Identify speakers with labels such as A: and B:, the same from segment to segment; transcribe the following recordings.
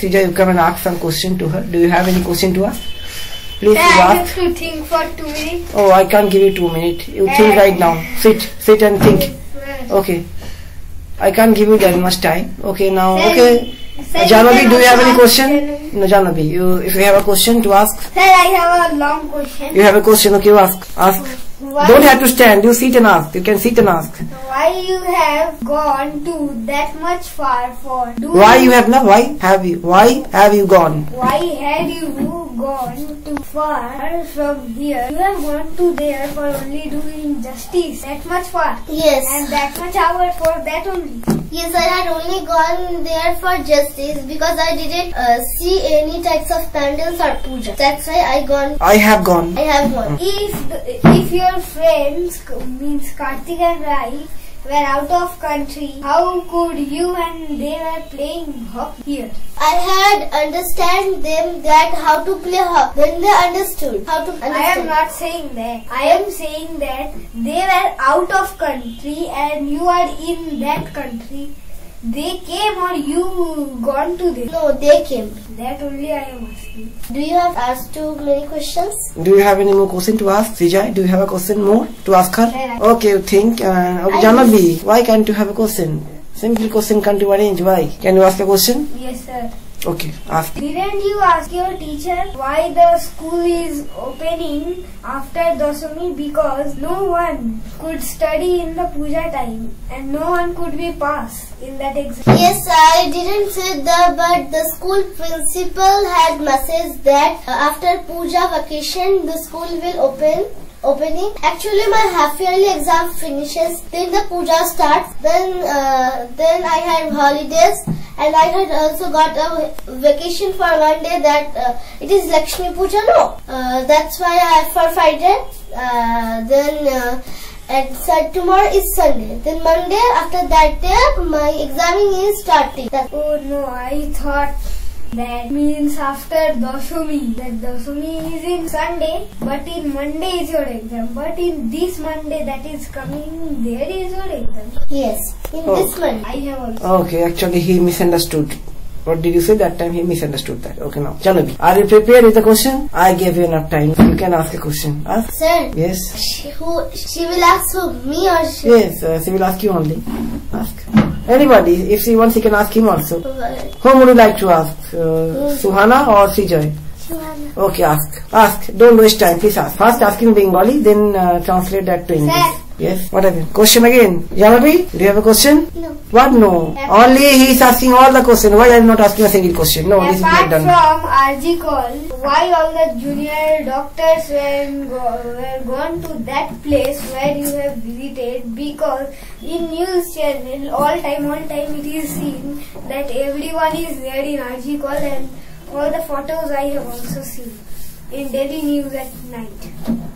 A: Sija, you come and ask some question to her. Do you have any question to ask? Please
B: Sir,
A: you
B: I
A: ask.
B: have to think for two minutes.
A: Oh, I can't give you two minutes. You think right now. Sit, sit and think. Okay. I can't give you that much time. Okay, now,
B: Sir,
A: okay.
B: Sir,
A: Janabi, do you have any question?
B: ask-
A: No, Janabi, you, if you have a question to ask,
B: Sir, I have a long question.
A: you have a question, okay, you ask. Ask.
B: Why,
A: Don't have to stand, you sit and ask. You can sit and ask.
B: why you have gone to that much far for doing?
A: Why you have not? Why have you? Why have you gone?
B: Why had you gone too far from here? You have gone to there for only doing justice. That much far.
C: Yes.
B: And that much hour for that only.
C: Yes, I had only gone there for justice because I didn't uh, see any types of pandals or puja. That's why I gone.
A: I have gone.
C: I have gone.
B: If the, if your friends means Kartik and Rai were out of country, how could you and they were playing hockey here?
C: I had understand them that how to play hockey. Then they understood how to understand.
B: I am not saying that. I am saying that they were out of country and you are in that country. They came or you gone to them.
C: No, they came.
B: That only I am asking.
C: Do you have asked too many questions?
A: Do you have any more question to ask? Vijay, do you have a question more to ask her?
B: Yeah.
A: Okay, you think. Uh, okay,
C: I
A: Janabi, why can't you have a question? Simple question can't you arrange? Why? Can you ask a question?
B: Yes, sir.
A: Okay, ask.
B: Didn't you ask your teacher why the school is opening after Dasami? Because no one could study in the puja time and no one could be passed in that exam.
C: Yes, I didn't say that, but the school principal had message that uh, after puja vacation, the school will open. Opening. Actually, my half yearly exam finishes. Then the puja starts. Then, uh, then I have holidays, and I had also got a vacation for one day. That uh, it is Lakshmi Puja. No, uh, that's why I for five days. Uh, then. Uh, and so tomorrow is Sunday. Then Monday after that day my examining is starting. That-
B: Oh no, I thought that means after Dasami. That Dasami is in Sunday, but in Monday is your exam. But in this Monday that is coming, there is your exam.
C: yes, in
A: Oh.
C: this month.
B: I have also.
A: Okay, actually he misunderstood. What did you say that time? He misunderstood that. Okay, now. Janabi, are you prepared with the question? I gave you enough time. You can ask a question. Ask.
C: Sir,
A: Yes.
C: she, who she will ask who me or she?
A: Yes, uh, she will ask you only. Ask. Anybody, if she wants, she can ask him also. Whom would you like to ask? Uh, Suhana or Srijoy? Okay, ask. Ask. Don't waste time. Please ask. First ask in Bengali, then uh, translate that to English.
B: Sir.
A: Yes. What again? Question again. Janabi, do you have a question?
C: No.
A: What? No. Only he is asking all the question. Why are you not asking a single question? No, this is not
B: Apart
A: done.
B: from RG Kar, why all the junior doctors were, go, were gone to that place where you have visited? Because in news channel, all time, all time it is seen that everyone is there in RG Kar and all the photos I have also seen in daily news at night.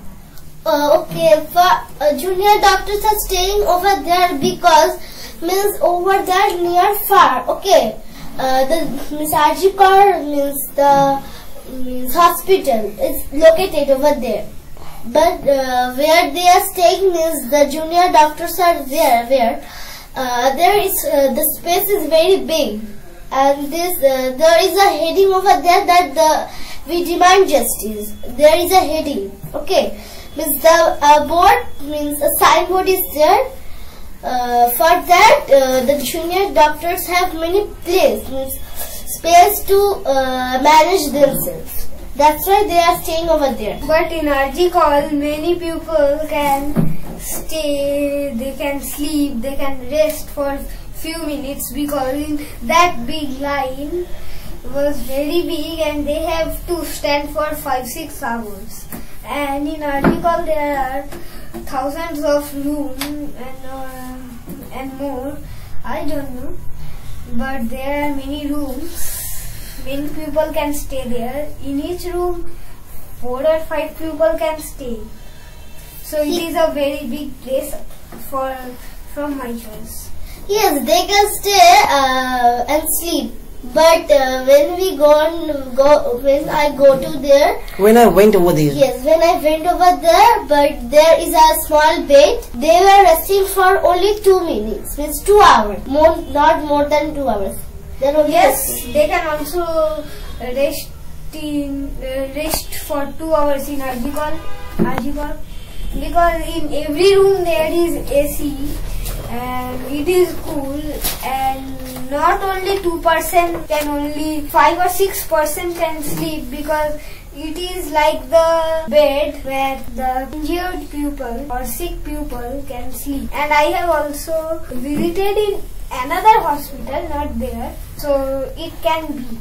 C: Uh, okay, for uh, junior doctors are staying over there because means over there near far. Okay, uh, the means RG Kar means the means hospital is located over there. But uh, where they are staying means the junior doctors are there. Where uh, there is uh, the space is very big, and this uh, there is a heading over there that the we demand justice. There is a heading. Okay, means the uh, board means a signboard is there. Uh, for that, uh, the junior doctors have many place means space to uh, manage themselves. That's why they are staying over there.
B: But in RG Kar, many people can stay, they can sleep, they can rest for few minutes because that big line was very big and they have to stand for 5-6 hours. And in Kar there are thousands of room and, uh, and more. I don't know. But there are many rooms. Many people can stay there. In each room, four or five people can stay. So it is a very big place for from my choice.
C: Yes, they can stay uh, and sleep. But uh, when we go on, go when I go to there,
A: When I went over there,
C: yes, when I went over there, but there is a small bed. They were resting for only two minutes, means two hours, more not more than two hours. Then only
B: Yes,
C: resting.
B: they can also rest in uh, rest for two hours in RG Kar, Arjikal, because in every room there is AC and it is cool and not only two percent can only five or six percent can sleep because it is like the bed where the injured pupil or sick pupil can sleep. And I have also visited in another hospital, not there, so it can be.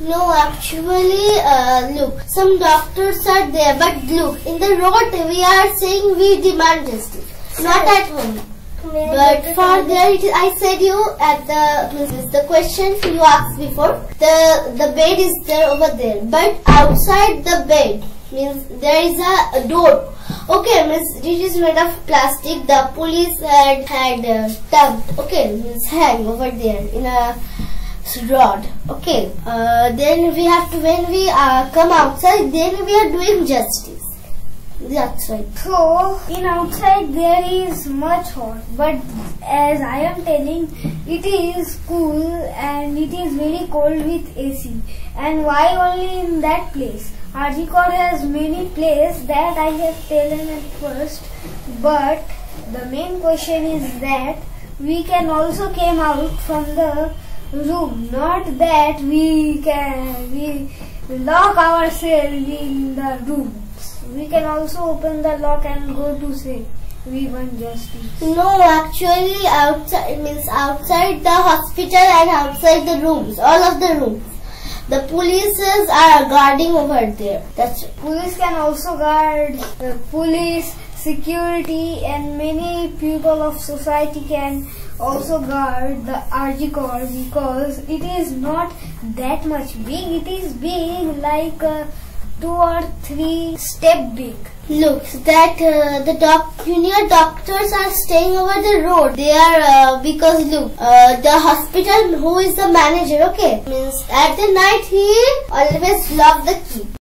C: No, actually, uh, look, some doctors are there, but look, in the road we are saying we demand justice, not at home. But for there, I said you at the the question you asked before. The the bed is there over there, but outside the bed means there is a, a door. Okay, means it is made of plastic. The police had had uh, dumped. Okay, means hang over there in a rod. Okay, uh, then we have to when we uh, come outside, then we are doing justice. That's right.
B: So, in outside there is much hot, but as I am telling, it is cool and it is very cold with AC. And why only in that place? RG Kar has many places that I have taken at first, but the main question is that we can also came out from the room, not that we can we lock ourselves in the room. We can also open the lock and go to say we want justice.
C: No, actually outside means outside the hospital and outside the rooms, all of the rooms. The polices are guarding over there. That's it.
B: Police can also guard uh, police, security and many people of society can also guard the RG Kar because it is not that much big. It is big like uh, two or three step big.
C: Look, that uh, the doc, junior doctors are staying over the road. They are uh, because look, uh, the hospital who is the manager, okay, means at the night he always lock the key.